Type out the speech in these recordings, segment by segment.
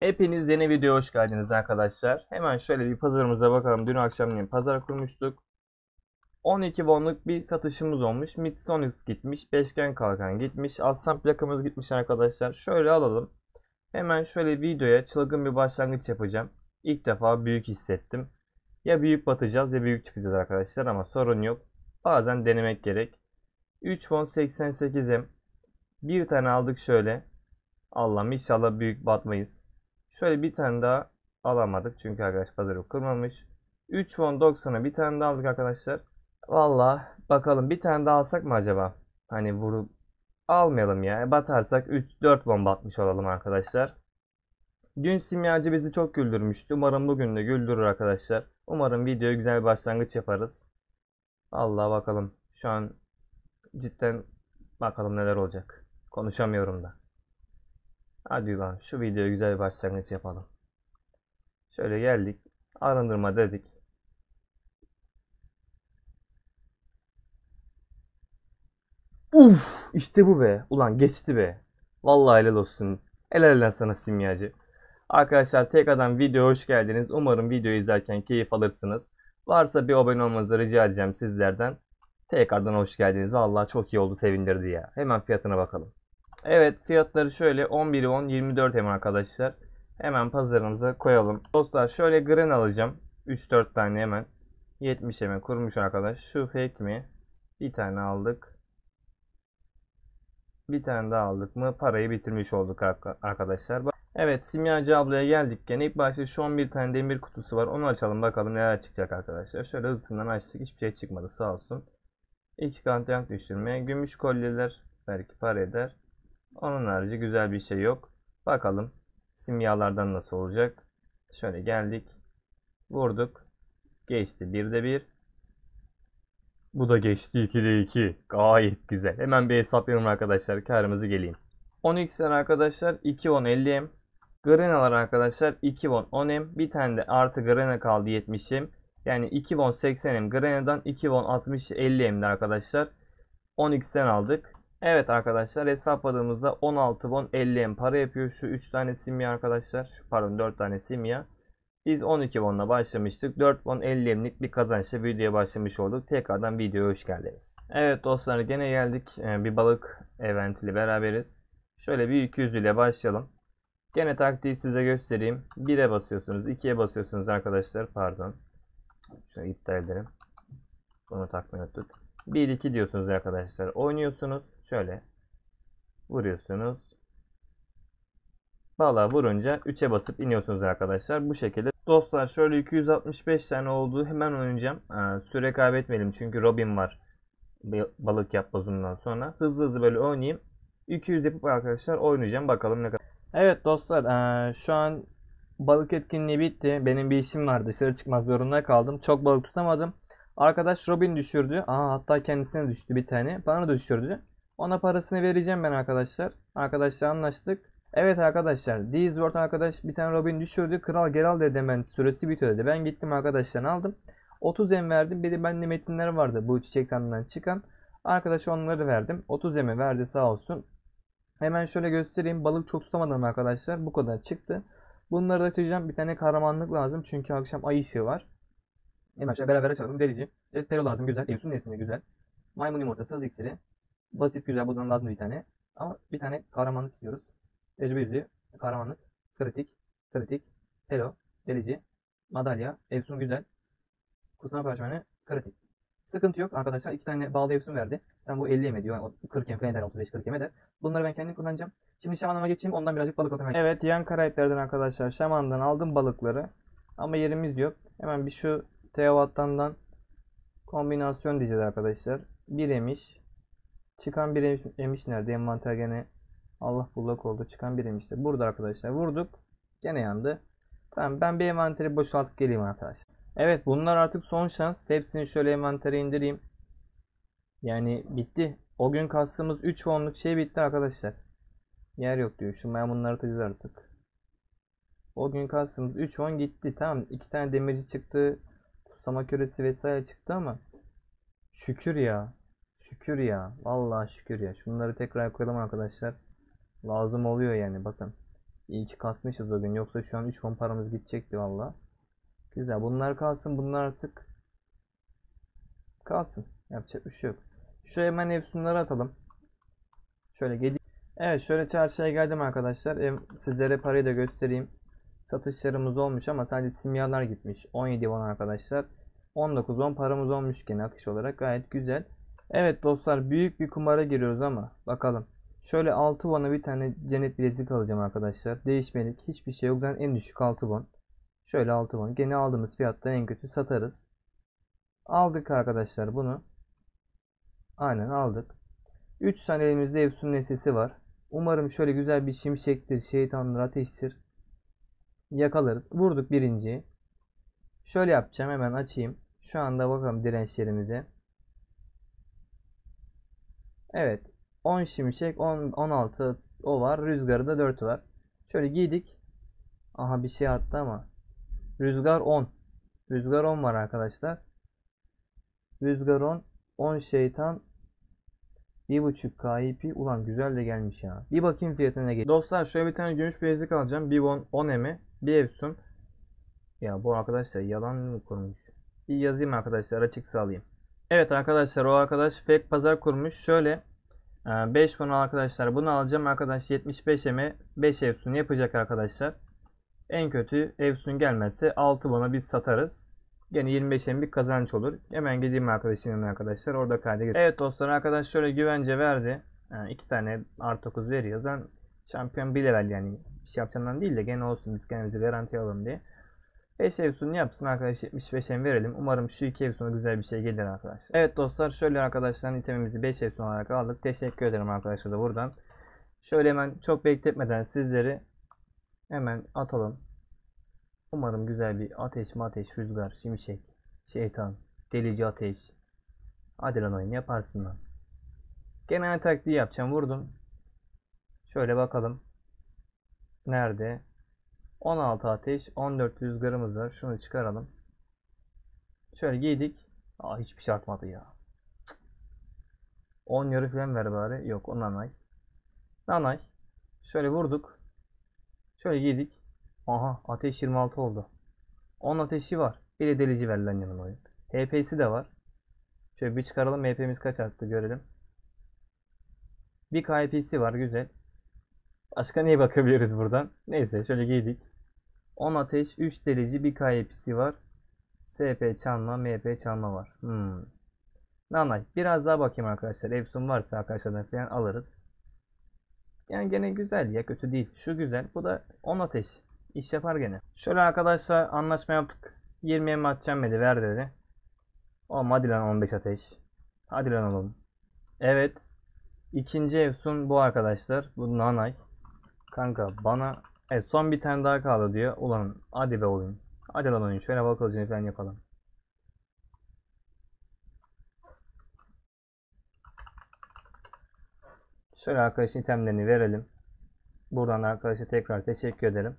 Hepiniz yeni videoya hoş geldiniz arkadaşlar. Hemen şöyle bir pazarımıza bakalım. Dün akşamleyin pazar kurmuştuk. 12 wonluk bir satışımız olmuş. Midsonix gitmiş. Beşgen kalkan gitmiş. Aslan plakamız gitmiş arkadaşlar. Şöyle alalım. Hemen şöyle videoya çılgın bir başlangıç yapacağım. İlk defa büyük hissettim. Ya büyük batacağız ya büyük çıkacağız arkadaşlar ama sorun yok. Bazen denemek gerek. 3 won 88M. Bir tane aldık şöyle. Allah'ım inşallah büyük batmayız. Şöyle bir tane daha alamadık. Çünkü arkadaş pazarı kurmamış. 3 won 90'a bir tane daha aldık arkadaşlar. Valla bakalım bir tane daha alsak mı acaba? Hani vurup almayalım ya. Batarsak 3 4 won batmış olalım arkadaşlar. Dün simyacı bizi çok güldürmüştü. Umarım bugün de güldürür arkadaşlar. Umarım videoya güzel bir başlangıç yaparız. Allah bakalım. Şu an cidden bakalım neler olacak. Konuşamıyorum da. Hadi lan şu videoya güzel bir başlangıç yapalım. Şöyle geldik. Arındırma dedik. Uf işte bu be. Ulan geçti be. Vallahi helal olsun. Helal helal sana simyacı. Arkadaşlar tekrardan videoya hoş geldiniz. Umarım videoyu izlerken keyif alırsınız. Varsa bir abone olmanızı rica edeceğim sizlerden. Tekrardan hoş geldiniz. Vallahi çok iyi oldu sevindirdi ya. Hemen fiyatına bakalım. Evet fiyatları şöyle 11 10 24 hem arkadaşlar. Hemen pazarımıza koyalım. Dostlar şöyle gren alacağım. 3-4 tane hemen. 70 hemen kurmuş arkadaş. Şu fake mi? Bir tane aldık. Bir tane daha aldık mı parayı bitirmiş olduk arkadaşlar. Evet simyacı ablaya geldik gene. İlk başta şu 11 tane demir kutusu var. Onu açalım bakalım neler çıkacak arkadaşlar. Şöyle hızlısından açtık. Hiçbir şey çıkmadı sağ olsun. İki kantiyank düşürme. Gümüş kolyeler belki para eder. Onun harici güzel bir şey yok. Bakalım simyalardan nasıl olacak. Şöyle geldik. Vurduk. Geçti. 1'de 1. Bu da geçti 2'de 2. Gayet güzel. Hemen bir hesaplayalım arkadaşlar. Karımızı geleyim. 10x'ler arkadaşlar 2 won 50m. Grenalar arkadaşlar 2 won 10m. Bir tane de artı grena kaldı 70m. Yani 2 won 80m Grena'dan 2 won 60 50m'di arkadaşlar. 10x'ten aldık. Evet arkadaşlar hesapladığımızda 16 won 50m para yapıyor şu 3 tane simya arkadaşlar. Şu, pardon 4 tane simya. Biz 12 won'la başlamıştık. 4 won 50m'lik bir kazançla videoya başlamış olduk. Tekrardan videoya hoş geldiniz. Evet dostlar gene geldik. Bir balık eventiyle beraberiz. Şöyle bir 200 ile başlayalım. Gene taktiği size göstereyim. 1'e basıyorsunuz. 2'ye basıyorsunuz arkadaşlar. Pardon. Şunu iptal edelim. Bunu takmayı unuttuk. 1-2 diyorsunuz arkadaşlar. Oynuyorsunuz. Şöyle. Vuruyorsunuz. Balığa vurunca 3'e basıp iniyorsunuz arkadaşlar. Bu şekilde. Dostlar şöyle 265 tane oldu. Hemen oynayacağım. süre kaybetmeyelim çünkü Robin var. Balık yap bozundan sonra. Hızlı hızlı böyle oynayayım. 200 yapıp arkadaşlar oynayacağım. Bakalım ne kadar. Evet dostlar şu an balık etkinliği bitti. Benim bir işim var. Dışarı çıkmak zorunda kaldım. Çok balık tutamadım. Arkadaş Robin düşürdü. Aa, hatta kendisine düştü bir tane. Bana da düşürdü. Ona parasını vereceğim ben arkadaşlar. Arkadaşlar anlaştık. Evet arkadaşlar. Deezworth arkadaş bir tane Robin düşürdü. Kral gel al dedi hemen. Süresi bitiyor dedi. Ben gittim arkadaşlar aldım. 30 em verdim. Bir de bende metinler vardı. Bu çiçek sandığından çıkan. Arkadaş onları verdim. 30 emi verdi sağ olsun. Hemen şöyle göstereyim. Balık çok tutamadım arkadaşlar. Bu kadar çıktı. Bunları da açacağım. Bir tane kahramanlık lazım. Çünkü akşam ay ışığı var. Hemen şöyle beraber açalım. Delici. Jetpero lazım. Güzel. Evsun nesli güzel. Maymun yumurtası. Hız iksiri. Basit güzel. Buradan lazım bir tane. Ama bir tane kahramanlık istiyoruz. Tecrübe yüzüğü. Kahramanlık. Kritik. Kritik. Pelo. Delici. Madalya. Evsun güzel. Kutsama parşömeni. Kritik. Sıkıntı yok arkadaşlar. İki tane bağlı Evsun verdi. Sen bu 50 yeme diyor. 40 yem falan eder. 35 40 yem eder. Bunları ben kendim kullanacağım. Şimdi şamanıma geçeyim. Ondan birazcık balık alayım. Evet yan karakterden arkadaşlar. Şamandan aldım balıkları. Ama yerimiz yok. Hemen bir şu Teovattan'dan kombinasyon diyeceğiz arkadaşlar. Bir emiş. Çıkan bir emiş, emiş nerede? Envanter gene Allah bullak oldu. Çıkan bir emiş de. Burada arkadaşlar. Vurduk. Gene yandı. Tamam ben bir envanteri boşaltıp geleyim arkadaşlar. Evet bunlar artık son şans. Hepsini şöyle envantere indireyim. Yani bitti. O gün kastığımız 3 onluk şey bitti arkadaşlar. Yer yok diyor. Şu maymunları atacağız artık. O gün kastığımız 3 10 gitti. Tamam 2 tane demirci çıktı. Kutsama küresi vesaire çıktı ama şükür ya. Şükür ya. Vallahi şükür ya. Şunları tekrar koyalım arkadaşlar. Lazım oluyor yani bakın. İyi ki kasmışız o gün. Yoksa şu an 3 won paramız gidecekti valla. Güzel. Bunlar kalsın. Bunlar artık kalsın. Yapacak bir şey yok. Şu hemen efsunları atalım. Şöyle geleyim. Evet şöyle çarşıya geldim arkadaşlar. Sizlere parayı da göstereyim. Satışlarımız olmuş ama sadece simyalar gitmiş. 17 won arkadaşlar. 19 won paramız olmuş gene akış olarak. Gayet güzel. Evet dostlar büyük bir kumara giriyoruz ama bakalım. Şöyle 6 won'a bir tane cennet bilezik alacağım arkadaşlar. Değişmelik. Hiçbir şey yok. Zaten en düşük 6 won. Şöyle 6 won. Gene aldığımız fiyattan en kötü satarız. Aldık arkadaşlar bunu. Aynen aldık. 3 tane elimizde Efsun nesesi var. Umarım şöyle güzel bir şimşektir, şeytandır, ateştir. Yakalarız. Vurduk birinciyi. Şöyle yapacağım. Hemen açayım. Şu anda bakalım dirençlerimize. Evet. 10 şimşek, 10, 16 o var. Rüzgarı da 4 var. Şöyle giydik. Aha bir şey attı ama. Rüzgar 10. Rüzgar 10 var arkadaşlar. Rüzgar 10. 10 şeytan. 1.5 KIP. Ulan güzel de gelmiş ya. Bir bakayım fiyatına gel. Dostlar şöyle bir tane gümüş bilezik alacağım. 10, 10 emi. Bir Efsun. Ya bu arkadaşlar yalan mı kurmuş? Bir yazayım arkadaşlar açık sağlayayım. Evet arkadaşlar o arkadaş fake pazar kurmuş. Şöyle 5 konu arkadaşlar bunu alacağım arkadaş 75 eme 5 Efsun yapacak arkadaşlar. En kötü Efsun gelmezse 6 bana biz satarız. Gene 25 em bir kazanç olur. Hemen gideyim arkadaşın yanına arkadaşlar. Orada kayda. Evet dostlar arkadaş şöyle güvence verdi. Yani iki tane artı 9 veriyor. Şampiyon bir level yani. Bir şey yapacağından değil de gene olsun biz kendimizi garanti alalım diye. 5 Efsun'u yapsın arkadaş 75 em verelim. Umarım şu iki Efsun'a güzel bir şey gelir arkadaşlar. Evet dostlar şöyle arkadaşlar itemimizi 5 Efsun olarak aldık. Teşekkür ederim arkadaşlar da buradan. Şöyle hemen çok bekletmeden sizleri hemen atalım. Umarım güzel bir ateş ateş, rüzgar, şimşek, şeytan, delici ateş. Hadi lan oyun yaparsın lan. Genel taktiği yapacağım. Vurdum. Şöyle bakalım. Nerede? 16 ateş, 14 rüzgarımız var. Şunu çıkaralım. Şöyle giydik. Aa hiçbir şey artmadı ya. 10 yarı falan ver bari. Yok o nanay. Nanay. Şöyle vurduk. Şöyle giydik. Aha ateş 26 oldu. 10 ateşi var. Bir de delici ver lan yanına oyun. HP'si de var. Şöyle bir çıkaralım. HP'miz kaç arttı görelim. Bir KP'si var güzel. Başka neye bakabiliriz buradan? Neyse şöyle giydik. 10 ateş, 3 delici, bir KP'si var. SP çalma, MP çalma var. Hmm. Nanay. Biraz daha bakayım arkadaşlar. Epson varsa arkadaşlardan falan alırız. Yani gene güzel ya kötü değil. Şu güzel. Bu da 10 ateş. İş yapar gene. Şöyle arkadaşlar anlaşma yaptık. 20'ye mi atacağım dedi ver dedi. O hadi lan 15 ateş. Hadi lan oğlum. Evet. İkinci Efsun bu arkadaşlar. Bu Nanay. Kanka bana evet son bir tane daha kaldı diyor. Ulan hadi be oyun. Hadi lan oyun. Şöyle hava kılıcını falan yapalım. Şöyle arkadaşın itemlerini verelim. Buradan arkadaşa tekrar teşekkür ederim.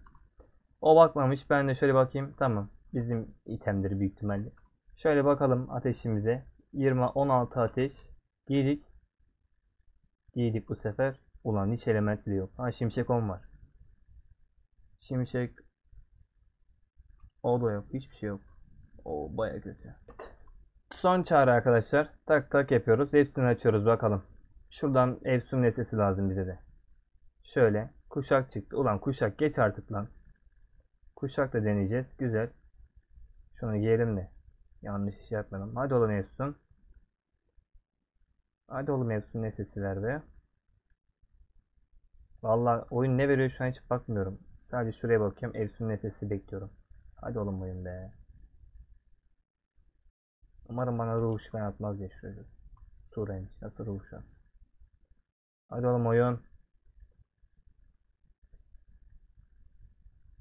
O bakmamış. Ben de şöyle bakayım. Tamam. Bizim itemleri büyük ihtimalle. Şöyle bakalım ateşimize. 20 16 ateş. Giydik. Giydik bu sefer. Ulan hiç elementli yok. Ha şimşek 10 var. Şimşek o da yok. Hiçbir şey yok. O baya kötü. Son çağrı arkadaşlar. Tak tak yapıyoruz. Hepsini açıyoruz bakalım. Şuradan Efsun nesesi lazım bize de. Şöyle. Kuşak çıktı. Ulan kuşak geç artık lan. Kuşak da deneyeceğiz. Güzel. Şunu giyelim de. Yanlış iş yapmayalım. Hadi oğlum Efsun. Hadi oğlum Efsun ne sesi ver be. Valla oyun ne veriyor şu an hiç bakmıyorum. Sadece şuraya bakıyorum. Efsun ne sesi bekliyorum. Hadi oğlum oyun be. Umarım bana ruh ben atmaz diye şuraya. Sureymiş. Nasıl ruh şans. Hadi oğlum oyun.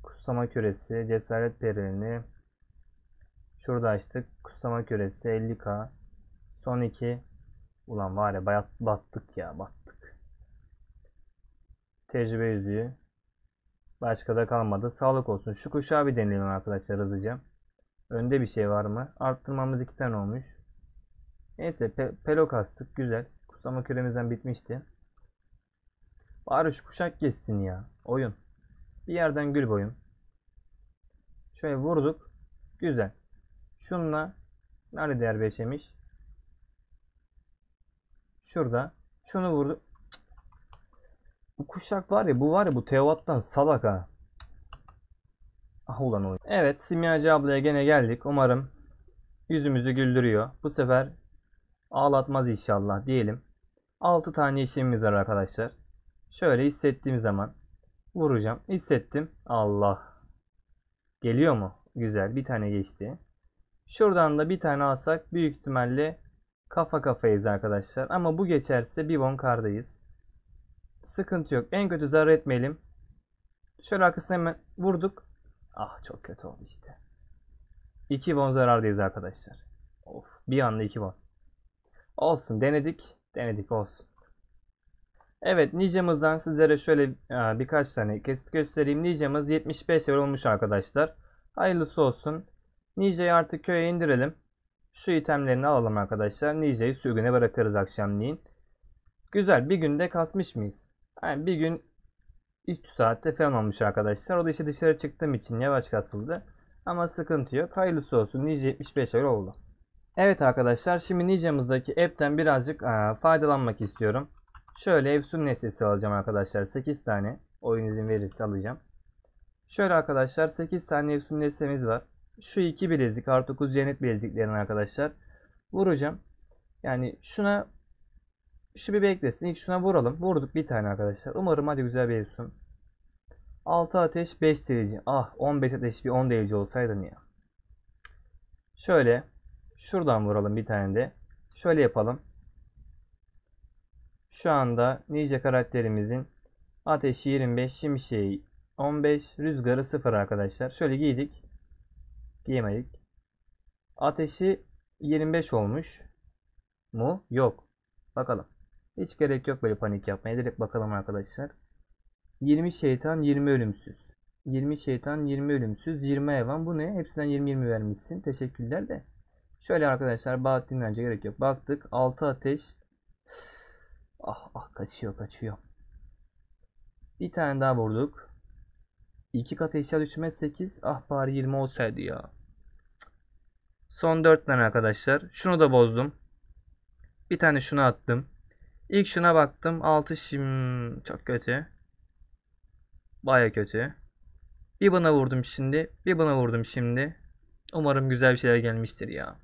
Kutsama küresi, cesaret perini. Şurada açtık. Kutsama küresi 50k. Son 2. Ulan var ya bayat battık ya battık. Tecrübe yüzüğü. Başka da kalmadı. Sağlık olsun. Şu kuşağı bir deneyelim arkadaşlar hızlıca. Önde bir şey var mı? Arttırmamız iki tane olmuş. Neyse pe pelo kastık. Güzel. Kutsama küremizden bitmişti. Bari şu kuşak geçsin ya. Oyun. Bir yerden gül boyun. Şöyle vurduk. Güzel. Şunla nerede değer 5'emiş? Şurada. Şunu vurdu. Bu kuşak var ya bu var ya bu Teovat'tan salak ha. Ah ulan oyun. Evet Simyacı ablaya gene geldik. Umarım yüzümüzü güldürüyor. Bu sefer ağlatmaz inşallah diyelim. 6 tane işlemimiz var arkadaşlar. Şöyle hissettiğim zaman vuracağım. Hissettim. Allah. Geliyor mu? Güzel. Bir tane geçti. Şuradan da bir tane alsak büyük ihtimalle kafa kafayız arkadaşlar. Ama bu geçerse bir won kardayız. Sıkıntı yok. En kötü zarar etmeyelim. Şöyle arkasına hemen vurduk. Ah çok kötü oldu işte. 2 won zarardayız arkadaşlar. Of bir anda 2 won. Olsun denedik. Denedik olsun. Evet Ninja'mızdan sizlere şöyle e, birkaç tane kesit göstereyim. Ninja'mız 75 level olmuş arkadaşlar. Hayırlısı olsun. Ninja'yı artık köye indirelim. Şu itemlerini alalım arkadaşlar. Ninja'yı sürgüne bırakırız akşamleyin. Güzel bir günde kasmış mıyız? Yani bir gün 3 saatte falan olmuş arkadaşlar. O da işte dışarı çıktığım için yavaş kasıldı. Ama sıkıntı yok. Hayırlısı olsun. Ninja 75 level oldu. Evet arkadaşlar şimdi Ninja'mızdaki app'ten birazcık aa, faydalanmak istiyorum. Şöyle Efsun nesnesi alacağım arkadaşlar. 8 tane. Oyun izin verirse alacağım. Şöyle arkadaşlar 8 tane Efsun nesnemiz var. Şu iki bilezik artı 9 cennet bileziklerini arkadaşlar vuracağım. Yani şuna şu bir beklesin. İlk şuna vuralım. Vurduk bir tane arkadaşlar. Umarım hadi güzel bir Efsun. 6 ateş 5 derece. Ah 15 ateş bir 10 derece olsaydın ya. Şöyle şuradan vuralım bir tane de. Şöyle yapalım. Şu anda Ninja karakterimizin ateşi 25, şimşeği 15, rüzgarı 0 arkadaşlar. Şöyle giydik. Giyemedik. Ateşi 25 olmuş mu? Yok. Bakalım. Hiç gerek yok böyle panik yapmaya. Direkt bakalım arkadaşlar. 20 şeytan 20 ölümsüz. 20 şeytan 20 ölümsüz. 20 hayvan. Bu ne? Hepsinden 20-20 vermişsin. Teşekkürler de. Şöyle arkadaşlar Bahattin bence gerek yok. Baktık. 6 ateş. Ah ah kaçıyor kaçıyor. Bir tane daha vurduk. 2 kat eşya düşme 8. Ah bari 20 olsaydı ya. Son 4 tane arkadaşlar. Şunu da bozdum. Bir tane şunu attım. İlk şuna baktım. 6 şim çok kötü. Baya kötü. Bir buna vurdum şimdi. Bir buna vurdum şimdi. Umarım güzel bir şeyler gelmiştir ya.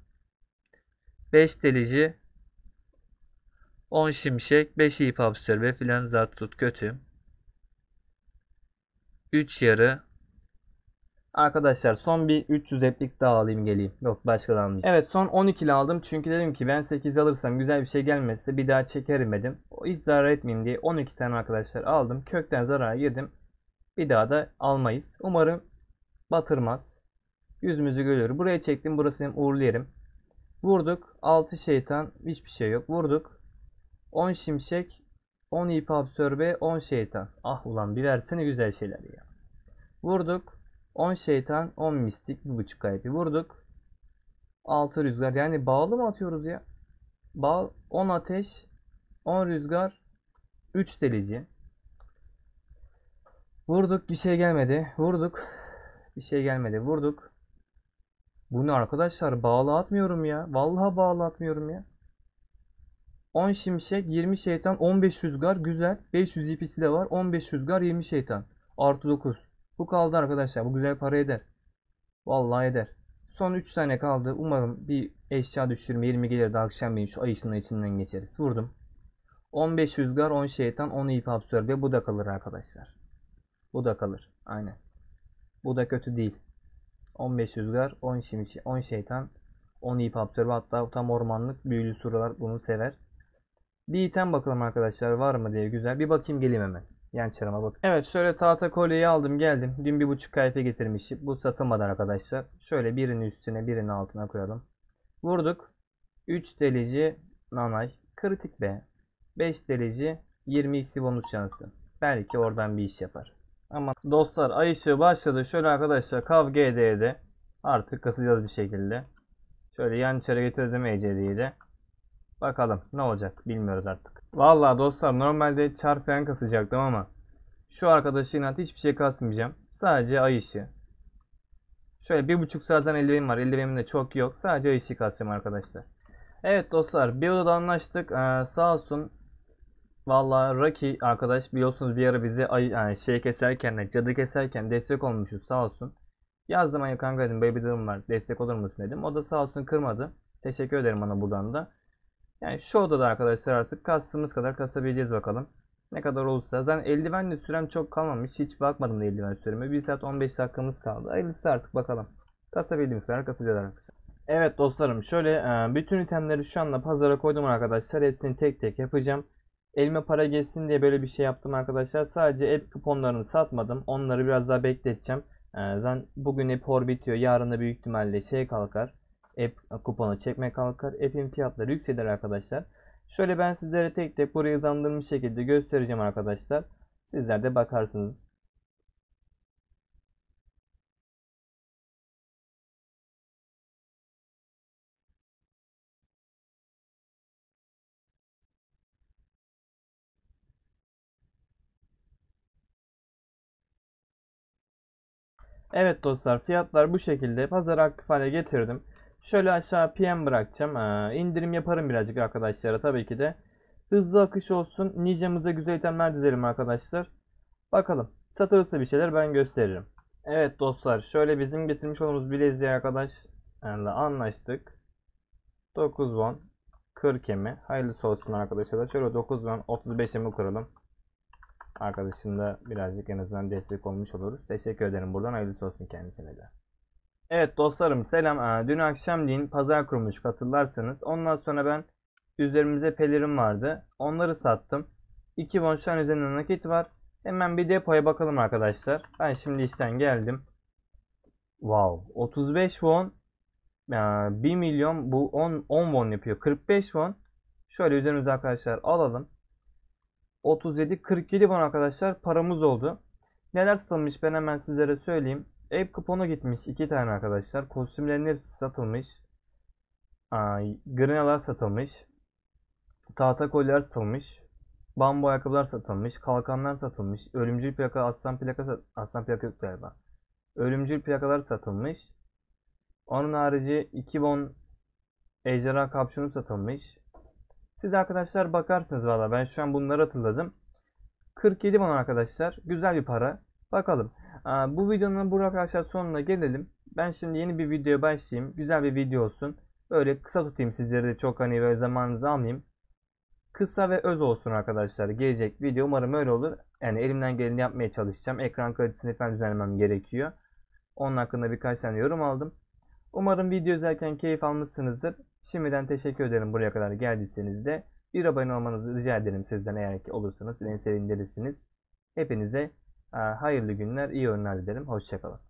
5 delici. 10 şimşek. 5 ip absorbe filan zart tut kötü. 3 yarı. Arkadaşlar son bir 300 eplik daha alayım geleyim. Yok başka da almayacağım. Evet son 12'li aldım. Çünkü dedim ki ben 8 alırsam güzel bir şey gelmezse bir daha çekerim dedim. Hiç zarar etmeyeyim diye 12 tane arkadaşlar aldım. Kökten zarara girdim. Bir daha da almayız. Umarım batırmaz. Yüzümüzü görüyor. Buraya çektim. Burası benim uğurlu yerim. Vurduk. 6 şeytan. Hiçbir şey yok. Vurduk. 10 şimşek. 10 ip absorbe. 10 şeytan. Ah ulan bir versene güzel şeyler ya. Vurduk. 10 şeytan, 10 mistik, 1.5 kayıp vurduk. 6 rüzgar. Yani bağlı mı atıyoruz ya? Bağ 10 ateş, 10 rüzgar, 3 delici. Vurduk bir şey gelmedi. Vurduk. Bir şey gelmedi. Vurduk. Bu ne arkadaşlar? Bağlı atmıyorum ya. Vallahi bağlı atmıyorum ya. 10 şimşek, 20 şeytan, 15 rüzgar. Güzel. 500 ipisi de var. 15 rüzgar, 20 şeytan. Artı 9. Bu kaldı arkadaşlar. Bu güzel para eder. Vallahi eder. Son 3 tane kaldı. Umarım bir eşya düşürme 20 gelir de akşam benim şu ay ışığının içinden geçeriz. Vurdum. 15 rüzgar, 10 şeytan, 10 ip absorbe. Bu da kalır arkadaşlar. Bu da kalır. Aynen. Bu da kötü değil. 15 rüzgar, 10 şimşi, 10 şeytan, 10 ip absorbe. Hatta tam ormanlık büyülü suralar bunu sever. Bir item bakalım arkadaşlar var mı diye güzel. Bir bakayım geleyim hemen. Yan çarıma bak. Evet şöyle tahta kolyeyi aldım geldim. Dün bir buçuk kayfe getirmişim. Bu satılmadı arkadaşlar. Şöyle birinin üstüne birinin altına koyalım. Vurduk. 3 delici nanay. Kritik be. 5 delici 20 x'i bonus şansı. Belki oradan bir iş yapar. Ama dostlar ay ışığı başladı. Şöyle arkadaşlar kav GD'de artık kasacağız bir şekilde. Şöyle yan çara getirdim ECD'yi de. Bakalım ne olacak bilmiyoruz artık. Vallahi dostlar normalde çar falan kasacaktım ama Şu arkadaşı inat hiçbir şey kasmayacağım. Sadece ay ışığı. Şöyle bir buçuk saatten eldivenim var. Eldivenim de çok yok. Sadece ay ışığı kasacağım arkadaşlar. Evet dostlar bir odada anlaştık. Ee, sağ olsun. Valla Rocky arkadaş biliyorsunuz bir ara bizi ay, yani şey keserken, cadı keserken destek olmuşuz sağ olsun. Yazdım hani kanka dedim böyle bir durum var destek olur musun dedim. O da sağ olsun kırmadı. Teşekkür ederim ona buradan da. Yani şu odada arkadaşlar artık kastığımız kadar kasabileceğiz bakalım. Ne kadar olursa. Zaten eldivenle sürem çok kalmamış. Hiç bakmadım da eldiven süreme. 1 saat 15 dakikamız kaldı. Hayırlısı artık bakalım. Kasabildiğimiz kadar kasacağız arkadaşlar. Evet dostlarım şöyle e, bütün itemleri şu anda pazara koydum arkadaşlar. Hepsini tek tek yapacağım. Elime para geçsin diye böyle bir şey yaptım arkadaşlar. Sadece app kuponlarını satmadım. Onları biraz daha bekleteceğim. E, zaten bugün app bitiyor. Yarın da büyük ihtimalle şey kalkar. App kuponu çekme kalkar. App'in fiyatları yükselir arkadaşlar. Şöyle ben sizlere tek tek burayı hızlandırmış şekilde göstereceğim arkadaşlar. Sizler de bakarsınız. Evet dostlar fiyatlar bu şekilde. Pazarı aktif hale getirdim. Şöyle aşağı PM bırakacağım. Ee, indirim yaparım birazcık arkadaşlara tabii ki de. Hızlı akış olsun. Ninja'mıza güzel itemler dizelim arkadaşlar. Bakalım. Satılırsa bir şeyler ben gösteririm. Evet dostlar şöyle bizim getirmiş olduğumuz bileziği arkadaş yani anlaştık. 9 won 40 emi. Hayırlısı olsun arkadaşlar. Şöyle 9 won 35 emi kuralım. Arkadaşın da birazcık en azından destek olmuş oluruz. Teşekkür ederim buradan. Hayırlısı olsun kendisine de. Evet dostlarım selam. Aa, Dün akşamleyin pazar kurmuş hatırlarsanız. Ondan sonra ben üzerimize pelerin vardı. Onları sattım. 2 won şu an üzerinde nakit var. Hemen bir depoya bakalım arkadaşlar. Ben şimdi işten geldim. Wow. 35 won. Aa, 1 milyon bu 10, 10 won yapıyor. 45 won. Şöyle üzerimize arkadaşlar alalım. 37 47 won arkadaşlar paramız oldu. Neler satılmış ben hemen sizlere söyleyeyim. App kuponu gitmiş iki tane arkadaşlar. Kostümlerin hepsi satılmış. Grinalar satılmış. Tahta kolyeler satılmış. Bambu ayakkabılar satılmış. Kalkanlar satılmış. Ölümcül plaka, aslan plaka, aslan plaka yok galiba. Ölümcül plakalar satılmış. Onun harici 2 bon ejderha kapşonu satılmış. Siz arkadaşlar bakarsınız valla ben şu an bunları hatırladım. 47 bon arkadaşlar. Güzel bir para. Bakalım. Bu videonun burada arkadaşlar sonuna gelelim. Ben şimdi yeni bir videoya başlayayım. Güzel bir video olsun. Böyle kısa tutayım sizleri de çok hani böyle zamanınızı almayayım. Kısa ve öz olsun arkadaşlar. Gelecek video umarım öyle olur. Yani elimden geleni yapmaya çalışacağım. Ekran kalitesini falan düzenlemem gerekiyor. Onun hakkında birkaç tane yorum aldım. Umarım video izlerken keyif almışsınızdır. Şimdiden teşekkür ederim buraya kadar geldiyseniz de. Bir abone olmanızı rica ederim sizden eğer ki olursanız. Beni sevindirirsiniz. Hepinize hayırlı günler, iyi oyunlar dilerim. Hoşçakalın.